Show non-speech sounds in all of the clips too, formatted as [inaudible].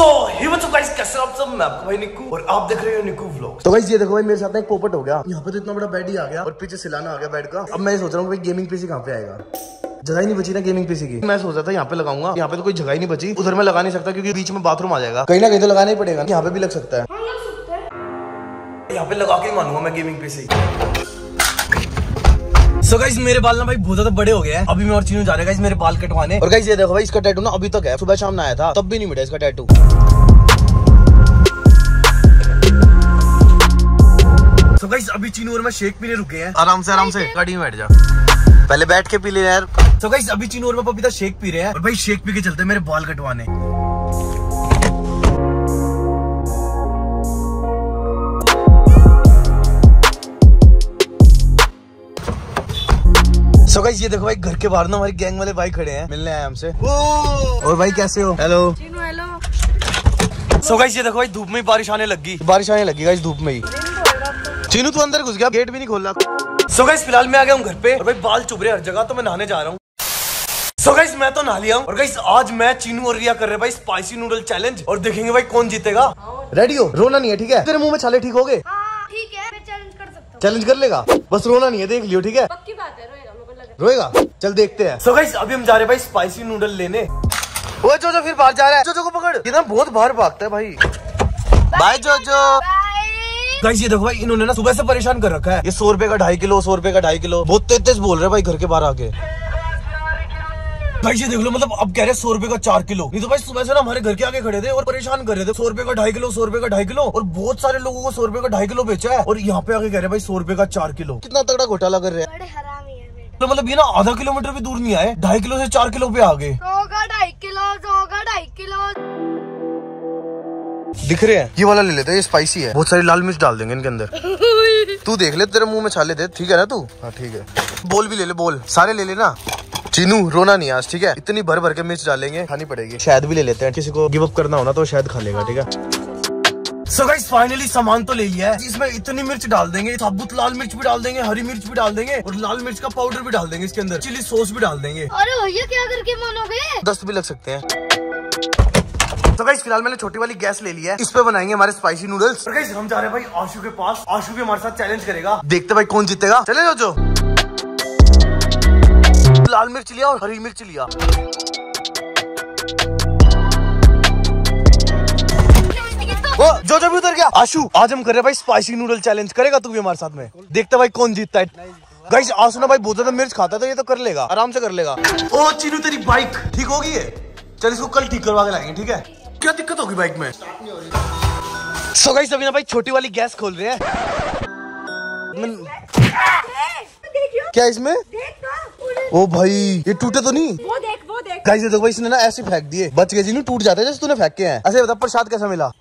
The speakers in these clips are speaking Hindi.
सो ही गाइस कैसे आप सब? मैं आपका भाई निक्कू और आप देख रहे हो निक्कू व्लॉग तो गाइस ये देखो भाई मेरे साथ एक पोपट हो गया। यहाँ पे तो इतना बड़ा बेड ही आ गया। और पीछे सिलाना आ गया बेड का। अब मैं सोच रहा हूँ भाई गेमिंग पीसी कहाँ पे आएगा? जगह ही नहीं बची ना गेमिंग पीसी की। मैं सोच रहा था यहाँ पे लगाऊँगा। यहाँ पे तो कोई जगह ही नहीं बची। उधर मैं लगा नहीं सकता क्योंकि बीच में बाथरूम आ जाएगा। कहीं ना कहीं तो लगाना ही पड़ेगा यहाँ पे भी लग सकता है। यहाँ पे लगा के मानूँगा मैं गेमिंग पीसी सो गाइस मेरे बाल ना भाई बहुत ज़्यादा बड़े हो गए हैं। अभी मैं और चीनू जा रहे हैं मेरे बाल कटवाने। और गाइस ये देखो भाई इसका टैटू ना अभी तक है। सुबह शाम ना आया था तब भी नहीं मिटा इसका टैटू सो गाइस अभी चीनू और मैं शेक पीने रुके हैं। आराम से आराम से। गाड़ी में बैठ जा। पहले बैठ के पी ले यार। सो गाइस अभी चीनू और मैं पपीता शेक पी रहे हैं। और भाई शेक पी के चलते हैं मेरे बाल कटवाने। सो गाइस ये देखो भाई घर के बाहर ना हमारी गैंग वाले भाई खड़े हैं। मिलने आए हमसे। और भाई कैसे हो? हेलो। हेलो। सो गाइस ये देखो भाई धूप में ही बारिश आने लगी। बारिश आने लगी गाइस धूप में ही। चीनू तू अंदर घुस गया गेट भी नहीं खोला। सो गाइस फ़िलहाल मैं आ गया हूँ घर पे। और भाई बाल चुभ रहे हर जगह तो मैं नहाने जा रहा हूँ। सो गाइस मैं तो नहा लिया हूँ। और गाइस आज मैं चीनू और रिया कर रहे भाई स्पाइसी नूडल चैलेंज और देखेंगे भाई कौन जीतेगा। रेडी हो? रोना नहीं है ठीक है? तेरे मुँह में छाले ठीक हो गए? हाँ ठीक है मैं चैलेंज कर सकता हूँ। चैलेंज कर लेगा? बस रोना नहीं है देख लियो ठीक है? पक्की बात है रोएगा? चल देखते हैं। सो गाइस अभी हम जा रहे हैं भाई स्पाइसी नूडल लेने। वो जो जो फिर बाहर जा रहा है। जो जो को पकड़। ये ना बहुत बाहर भागता है भाई। बाय जो जो गाइस ये देखो भाई इन्होंने ना सुबह से परेशान कर रखा है। ये सौ रुपए का ढाई किलो सौ रुपए का ढाई किलो। बहुत तेज तेज बोल रहे हैं भाई घर के बाहर आके। गाइस ये देख लो मतलब अब कह रहे सौ रुपए का चार किलो। नहीं तो भाई सुबह से ना हमारे घर के आगे खड़े थे और परेशान कर रहे थे। सौ रुपए का ढाई किलो सौ रुपए का ढाई किलो और बहुत सारे लोगों को सौ रुपए का ढाई किलो बेचा है। और यहाँ पे आगे कह रहे भाई सौ रुपए का चार किलो। कितना तगड़ा घोटाला कर रहे हैं। तो मतलब ये ना आधा किलोमीटर भी दूर नहीं आए ढाई किलो से चार किलो पे आ गए। सौ ढाई किलो सौ ढाई किलो। दिख रहे हैं? ये वाला ले लेते हैं ये स्पाइसी है। बहुत सारी लाल मिर्च डाल देंगे इनके अंदर। [laughs] तू देख ले तेरे मुँह में छाले दे। ठीक है ना तू? हाँ ठीक है। बोल भी ले ले बोल। सारे ले लेना। चीनू रोना नहीं आज ठीक है? इतनी भर भर के मिर्च डालेंगे खानी पड़ेगी। शायद भी ले लेते हैं। किसी को गिव अप करना हो ना तो शायद खा लेगा ठीक है? सो गाइस फाइनली सामान तो ले लिया है। इसमें इतनी मिर्च डाल देंगे साबुत लाल मिर्च भी डाल देंगे हरी मिर्च भी डाल देंगे और लाल मिर्च का पाउडर भी डाल देंगे इसके अंदर चिली सॉस भी डाल देंगे। अरे भैया क्या करके मानोगे दस्त भी लग सकते हैं। तो गाइस फ़िलहाल मैंने छोटी वाली गैस ले लिया है। इस पे बनाएँगे हमारे स्पाइसी नूडल्स और गाइस हम जा रहे हैं भाई आशु के पास। आशु भी हमारे साथ चैलेंज करेगा। देखते भाई कौन जीतेगा। चले जाओ जो। लाल मिर्च लिया और हरी मिर्च लिया। जो जो भी उतर गया आशु आज हम कर रहे भाई स्पाइसी नूडल चैलेंज करेगा तू भी हमारे साथ में? देखते भाई कौन जीतता है। गाइस आशु ना भाई बहुत ज़्यादा मिर्च खाता है तो ये तो कर लेगा आराम से कर लेगा। ओ चीनू तेरी बाइक ठीक होगी है चल इसको कल ठीक करवा के लाएँगे ठीक है? क्या दिक्कत होगी बाइक में? सो गाइस अभी ना भाई छोटी वाली गैस खोल रहे हैं। क्या इसमें? ओ भाई ये टूटे तो नहीं? वो देख वो देख। गाइस ये देखो भाई इसने ना ऐसे फेंक दिए। बच गए जी टूट जाते जैसे तूने फेंक हैं। ऐसे बता प्रसाद कैसा मिला?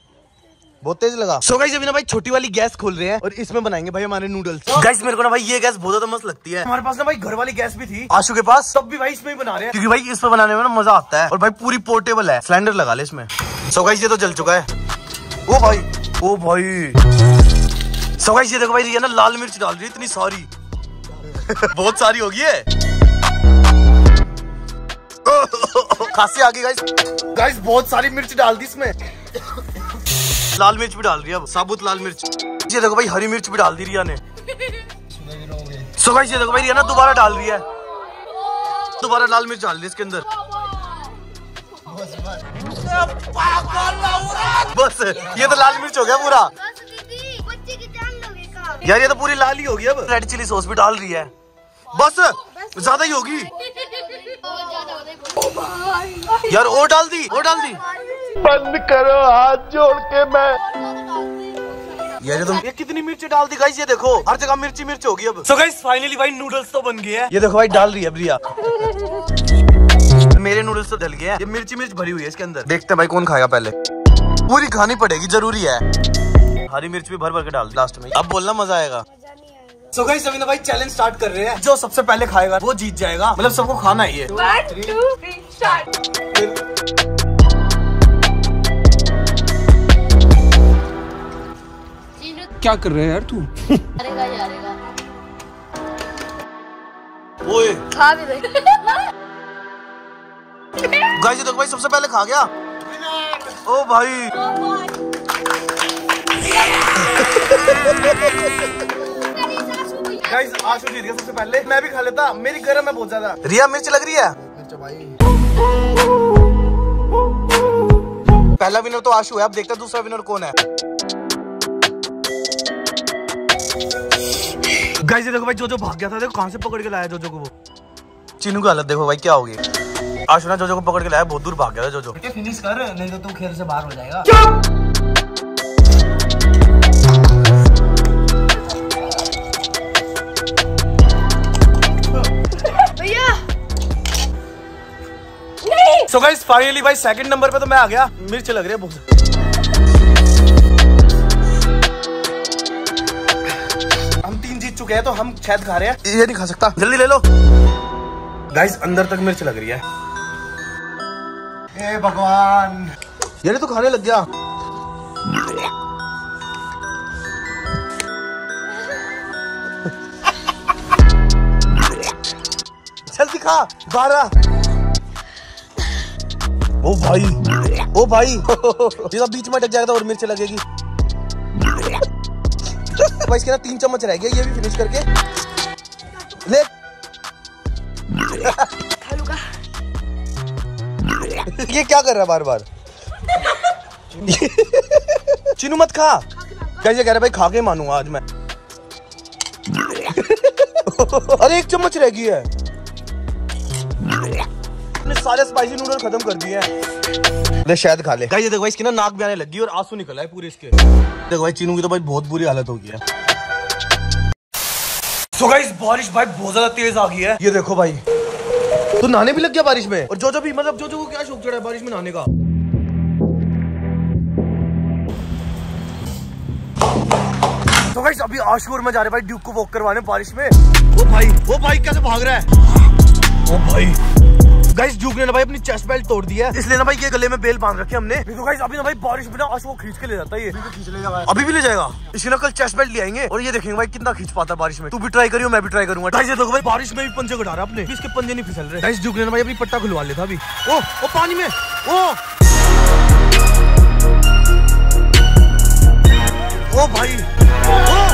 बहुत तेज लगा। सो गाइस अभी ना भाई छोटी वाली गैस खोल रहे हैं और इसमें बनाएँगे भाई हमारे नूडल्स गाइस मेरे को ना भाई ये गैस बहुत ज़्यादा मस्त लगती है। हमारे पास ना भाई घर वाली गैस भी थी। आशु के पास? तब भी भाई इसमें ही बना रहे हैं। क्योंकि भाई इस पे बनाने में ना मज़ा आता है। और भाई पूरी पोर्टेबल है। सिलेंडर लगा ले इसमें। सो गाइस ये तो जल चुका है। ओ भाई। ओ भाई। सो गाइस ये देखो भाई ये ना लाल मिर्च डाल रही है इतनी सारी। [laughs] बहुत सारी होगी है [laughs] खांसी आ गई गाइस गाइस बहुत सारी मिर्च डाल दी इसमें। लाल मिर्च भी डाल रही है साबुत लाल मिर्च। ये देखो भाई हरी मिर्च भी डाल दी रिया ने। सो गाइस ये देखो भाई रिया ना दोबारा डाल रही है। दोबारा लाल मिर्च डाल दी इसके अंदर। बस ये तो लाल मिर्च हो गया पूरा। यार ये तो पूरी लाल ही होगी अब। रेड चिली सॉस भी डाल रही है। बस ज़्यादा ही होगी। यार और डाल दी और डाल दी। बंद करो हाथ जोड़ के मैं यार ये तो ये कितनी मिर्च डाल दी गाइस ये देखो। हर जगह मिर्ची मिर्च होगी अब। सो गाइस फाइनली भाई नूडल्स तो बन गए हैं। ये देखो भाई डाल रही है प्रिया मेरे नूडल्स तो डल गए हैं। ये मिर्ची मिर्च भरी हुई है इसके अंदर। देखते हैं भाई कौन खाएगा पहले। पूरी खानी पड़ेगी ज़रूरी है। हरी मिर्च भी भर भर के डाल लास्ट में अब बोलना मज़ा आएगा। सो गाइस अभी ना भाई चैलेंज स्टार्ट कर रहे हैं। जो सबसे पहले खाएगा वो जीत जाएगा। मतलब सबको खाना ही है क्या कर रहे हैं यार तू? ओए। खा भी दे गाइस देखो भाई सबसे पहले खा गया। ओ भाई। गाइस आशु जीत गया सबसे पहले। मैं भी खा लेता। मेरी गर्म है बहुत ज़्यादा। रिया मिर्च लग रही है? पहला विनर तो आशु है अब देखते हैं दूसरा विनर कौन है। गाइस ये देखो भाई जो जो भाग गया था। देखो कहाँ से पकड़ के लाया जो जो को वो? चीनू की हालत देखो भाई क्या होगी? आशु ने जो जो को पकड़ के लाया बहुत दूर भाग गया था जो जो फिनिश कर नहीं तो तू खेल से बाहर हो जाएगा। भैया! सो गाइस फाइनली भाई सेकंड नंबर पे तो मैं आ गया। मिर्च लग रही है बहुत हैं तो हम शायद खा रहे हैं। ये नहीं खा सकता। जल्दी ले लो। गाइस अंदर तक मिर्च लग रही है। भगवान। ये तो खाने लग गया। जल्दी खा बारह ओ भाई ओ भाई। [laughs] ये तो बीच में अटक जाएगा तो और मिर्च लगेगी। भाई इसके ना तीन चम्मच रह गए ये भी फिनिश करके। ले। ये क्या कर रहा है बार बार चिनू मत खा। कैसे कह रहे भाई खा के मानूँगा आज मैं? अरे एक चम्मच रह गई है। सारे स्पाइसी नूडल खत्म कर दिए हैं। ले शायद खा ले। ये देखो भाई इसकी ना नाक भी आने लगी और आँसू निकला है पूरे इसके। देखो भाई चीनू की तो भाई बहुत बुरी हालत हो गई है। तो गाइस बारिश भाई बहुत ज़्यादा तेज आ गई है। ये देखो भाई। तो नहाने भी लग गया बारिश में? और जो जो भी मतलब जो जो को क्या शौक चढ़ा है बारिश में नहाने का? तो गाइस अभी आशूर में जा रहे भाई ड्यूक को वॉक करवाने बारिश में। वो भाई वो भाई, कैसे भाग रहा है? ओ भाई। गाइस ड्यूक ने ना भाई अपनी चेस्ट बेल्ट तोड़ दिया है। इसलिए ना भाई ये गले में बेल बाँध रखी हमने। तो गाइस अभी ना भाई बारिश में ना आशु को खींच के ले जाता है ये। खींच लेगा अभी भी ले जाएगा। इसकी ना कल चेस्ट बेल्ट ले आएँगे। और ये देखेंगे भाई कितना खींच पाता है बारिश में। तू भी ट्राई करियो मैं भी ट्राई करूँगा। गाइस देखो भाई बारिश में भी पंजे कटा रहा अपने। इसके पंजे नहीं फिसल रहे। गाइस ड्यूक ने ना भाई अपनी पट्टा खुलवा लेता अभी। ओ ओ पानी में। ओ। ओ भाई। ओ।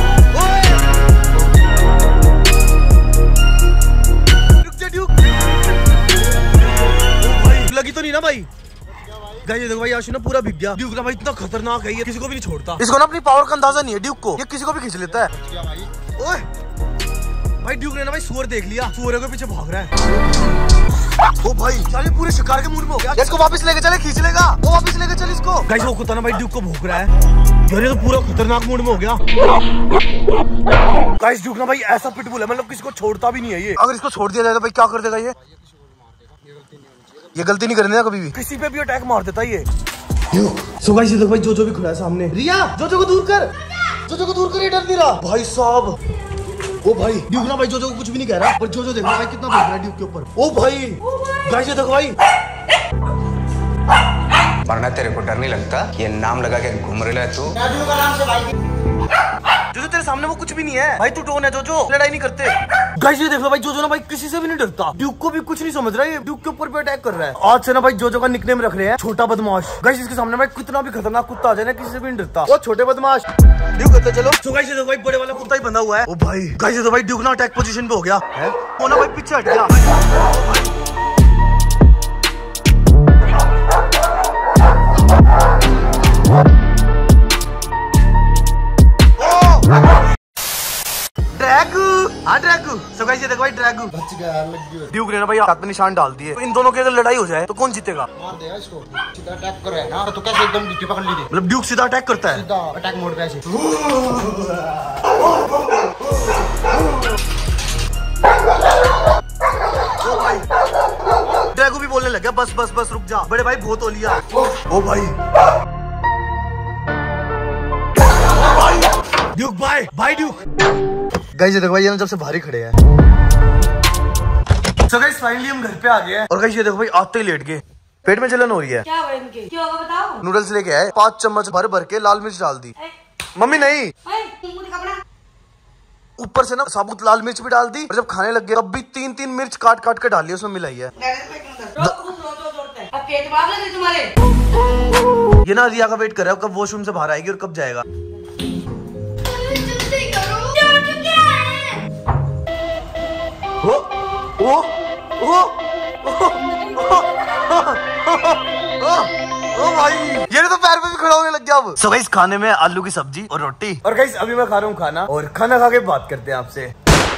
ना भाई। गाइस देखो भाई आशु ना पूरा बिक गया। ड्यूक ना भाई इतना खतरनाक है ये किसी को भी नहीं छोड़ता। इसको ना अपनी पावर का अंदाज़ा नहीं है ड्यूक को। ये किसी को भी खींच लेता है। ओए! भाई ड्यूक ने ना भाई सुअर देख लिया। सुअर के पीछे भाग रहा है। ओ भाई साले पूरे शिकार के मूड में हो गया। इसको वापस लेके चले खींच लेगा। वो वापस लेके चल इसको। गाइस वो कुत्ता ना भाई ड्यूक को भूख रहा है। यार ये तो पूरा खतरनाक मूड में हो गया। गाइस ड्यूक ना भाई ऐसा पिटबुल है मतलब किसी को छोड़ता भी नहीं है ये। अगर इसको छोड़ दिया जाए तो भाई क्या कर देगा ये? ये गलती नहीं करने कभी भी। किसी पे भी अटैक मार देता है ये। सो गाइस ये भाई जो जो भी खुला है सामने। रिया जो जो को दूर कर। जो जो को दूर कर ये डर नहीं रहा। भाई साहब ओ भाई ड्यूक ना भाई जो जो को कुछ भी नहीं कह रहा। पर जो जो देखो भाई कितना भाग रहा है ड्यूक के ऊपर। ओ भाई गाइस ये देखो भाई। वरना तेरे को डर नहीं लगता ये नाम लगा के घूम रहा है तू? जो जो तेरे सामने वो कुछ भी नहीं है। भाई तू डोन है जो जो। लड़ाई नहीं करते। गाइस ये देख लो भाई जो जो ना भाई किसी से भी नहीं डरता। ड्यूक को भी कुछ नहीं समझ रहा है ड्यूक के ऊपर भी अटैक कर रहा है। आज से ना भाई जो जो का निकनेम रख रहे हैं छोटा बदमाश। गाइस इसके सामने भाई कितना भी खतरनाक कुत्ता आ जाए ना किसी से भी नहीं डरता। वो छोटे बदमाश। ड्यूक करते चलो। तो गाइस ये देखो भाई बड़े वाला कुत्ता ही बंधा हुआ है। ओ भाई गाइस ये तो भाई ड्यूक ना अटैक पोजीशन पे हो गया। है? वो ना भाई पीछे हट गया। ड्रैगू हाँ ड्रैगू सो गाइस ये देखो भाई ड्रैगू बच गया लग गया। ड्यूक ने भाई हाथ पे निशान डाल दिए। तो इन दोनों की अगर लड़ाई हो जाए तो कौन जीतेगा? मार देगा इसको। सीधा अटैक कर रहा है ना? तो कैसे एकदम ड्यूटी पकड़ ली मतलब ड्यूक सीधा अटैक करता है। सीधा अटैक मोड पे ऐसे। ड्रैगू भी बोलने लग गया बस बस बस रुक जा। बड़े भाई बहुत हो लिया। ओ भाई। Duke bye bye duke guys ये देखो भाई ये ना जब से भारी खड़े हैं। सो गाइस फाइनली हम घर पे आ गए हैं। और गाइस ये देखो भाई आते ही लेट गए। पेट में जलन हो रही है। क्या हुआ इनके? क्या होगा बताओ? नूडल्स लेके आए पाँच चम्मच भर भर के लाल मिर्च डाल दी। मम्मी नहीं। ऊपर से ना साबुत लाल मिर्च भी डाल दी और जब खाने लग गए तब भी तीन तीन मिर्च काट काट के डाली उसमें मिलाई है। तुम्हारे। ये ना रिया का वेट कर रहा है कब वॉशरूम से बाहर आएगी और कब जाएगा? अब सो गई खाने में आलू की सब्ज़ी और रोटी। और गई अभी मैं खा रहा हूँ खाना और खाना खा के बात करते हैं आपसे।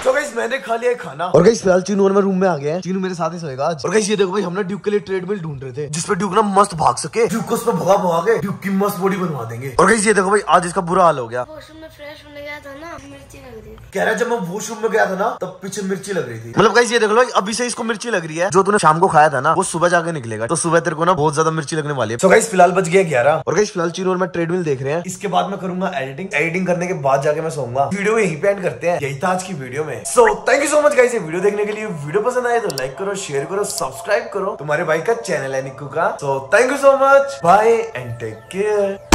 तो गाइस मैंने खा लिया है खाना। और गाइस फ़िलहाल चीनू और मैं रूम में आ गए हैं। चीनू मेरे साथ ही सोएगा आज। और गाइस ये देखो भाई हमने ड्यूक के लिए ट्रेडमिल ढूंढ रहे थे जिसपे ड्यूक ना मस्त भाग सके। ड्यूक को उस पर भगा भगा के ड्यूक की मस्त बॉडी बनवा देंगे। और गाइस ये देखो भाई आज इसका बुरा हाल हो गया। फ्रेश होने गया था ना मिर्ची लग रही कह रहा है जब मैं वॉशरूम में गया था ना तब पीछे मिर्ची लग रही थी। मतलब गाइस ये देख लो अभी से इसको मिर्ची लग रही है। जो तूने शाम को खाया था ना वो सुबह जाके निकलेगा। तो सुबह तेरे को ना बहुत ज़्यादा मिर्ची लगने वाली है। तो गाइस फ़िलहाल बज गया ग्यारह। और गाइस फ़िलहाल चीनू और मैं ट्रेडमिल देख रहे हैं। इसके बाद मैं करूँगा एडिटिंग एडिटिंग करने के बाद जाके मैं सोऊँगा। वीडियो यहीं पे एंड करते हैं। यही था आज की वीडियो में। So thank you so much guys ये वीडियो देखने के लिए। वीडियो पसंद आए तो लाइक करो शेयर करो सब्सक्राइब करो। तुम्हारे भाई का चैनल है निकू का। So thank you so much bye and take care